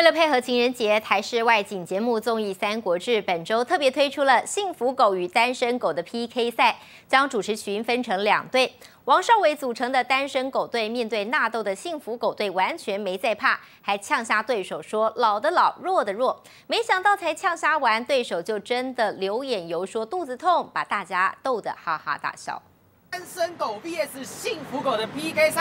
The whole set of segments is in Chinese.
为了配合情人节，台视外景节目综艺《三国志》本周特别推出了幸福狗与单身狗的 PK 赛，将主持群分成两队。王少伟组成的单身狗队面对纳豆的幸福狗队，完全没在怕，还呛瞎对手说老的老，弱的弱。没想到才呛瞎完，对手就真的流眼油，说肚子痛，把大家逗得哈哈大笑。单身狗 VS 幸福狗的 PK 赛，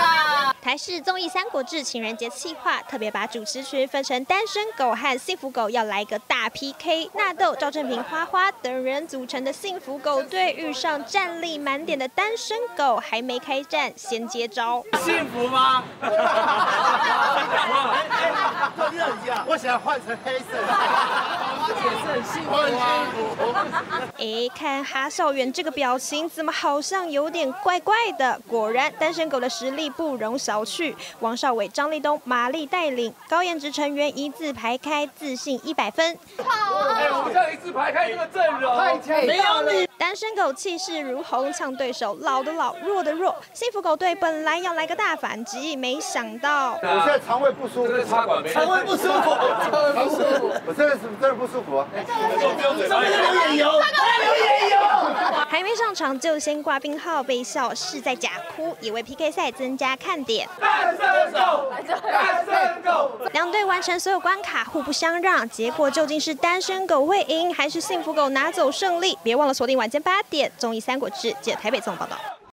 台视综艺《三国志》情人节企划，特别把主持群分成单身狗和幸福狗，要来个大 PK。纳豆、赵正平、花花等人组成的幸福狗队，遇上战力满点的单身狗，还没开战，先接招。幸福吗？我想换成黑色。哎，看哈少元这个表情，怎么好像有点怪怪的？果然，单身狗的实力不容小觑。王少伟、张立东、马丽带领高颜值成员一字排开，自信一百分。哎，我们这样一字排开这个阵容，太强了！没有你。单身狗气势如虹，呛对手老的老，弱的弱。幸福狗队本来要来个大反击，没想到。我现在肠胃不舒服，肠胃不舒服，肠胃不舒服。我真的是真的不舒服啊！上面流眼油，流眼油。还没上场就先挂病号，被笑是在假哭，也为 PK 赛增加看点。单身狗，单身狗。两队完成所有关卡，互不相让。结果究竟是单身狗会赢，还是幸福狗拿走胜利？别忘了锁定晚间八点综艺《三国志》，借台北综报道。